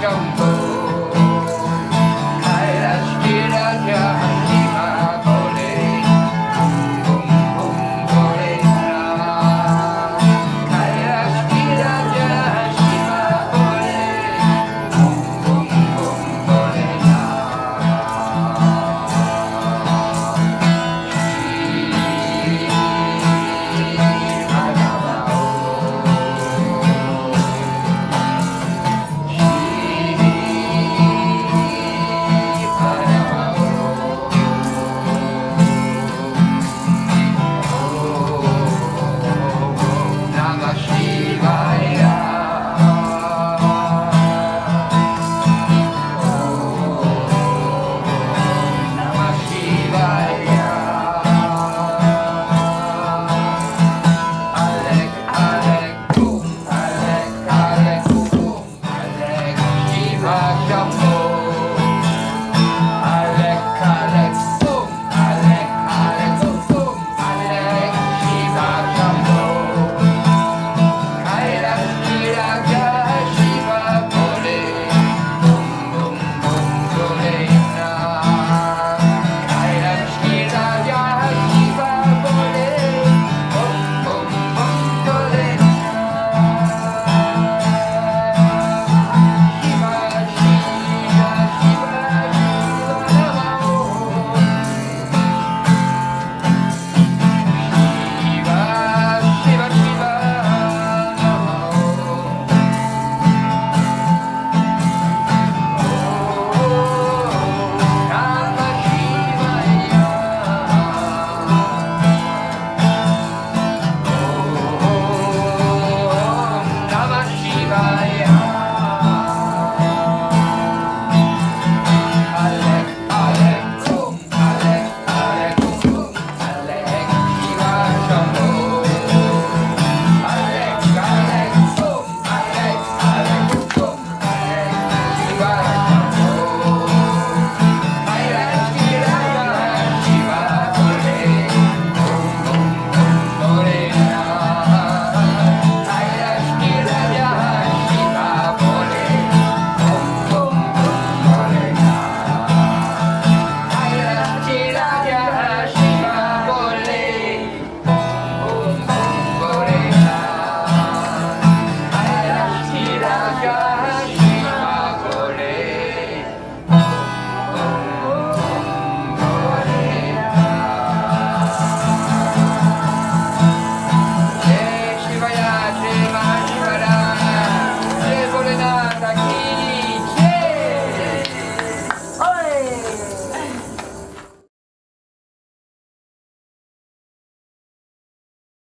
go.